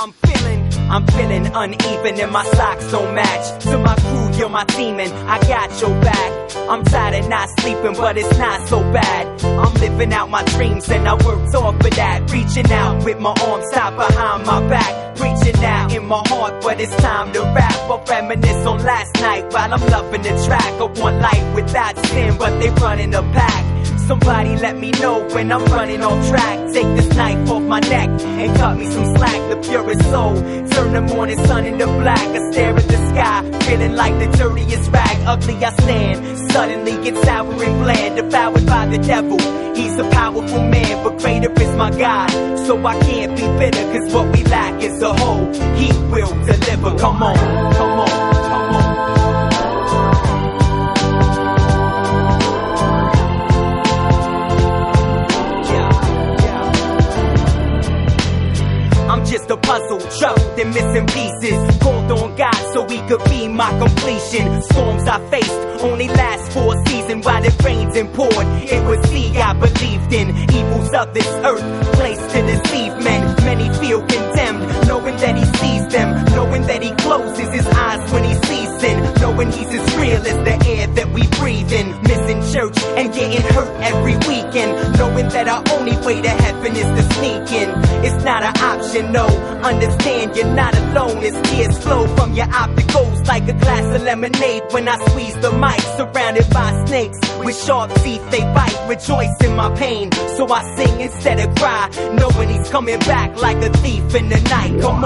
I'm feeling I'm feeling uneven and my socks don't match. To my crew, you're my team I got your back. I'm tired of not sleeping, but it's not so bad. I'm living out my dreams and I worked off for that. Reaching out with my arms tied behind my back. Preaching out in my heart, but it's time to rap. I'll reminisce on last night while I'm loving the track of one life without sin, but they running the pack. Somebody let me know when I'm running off track. Take this knife off my neck and cut me some slack. The purest soul. Turn the morning sun into black. I stare at the sky, feeling like the dirtiest rag. Ugly I stand. Suddenly get sour and bland. Devoured by the devil. He's a powerful man, but greater is my God. So I can't be bitter, cause what we lack is a hope. He will deliver. Come on, come on, A puzzle, troubled and missing pieces. Called on God so he could be my completion. Storms I faced only last for a season while it rains and poured. It was sea I believed in. Evils of this earth, placed to deceive Knowing that he closes his eyes when he sees sin. Knowing he's as real as the air that we breathe in. Missing church and getting hurt every weekend. Knowing that our only way to heaven is to sneak in. It's not an option, no. Understand you're not alone. As tears flow from your opticals like a glass of lemonade when I squeeze the mic. Surrounded by snakes with sharp teeth, they bite. Rejoice in my pain, so I sing instead of cry. Knowing he's coming back like a thief in the night. Come on.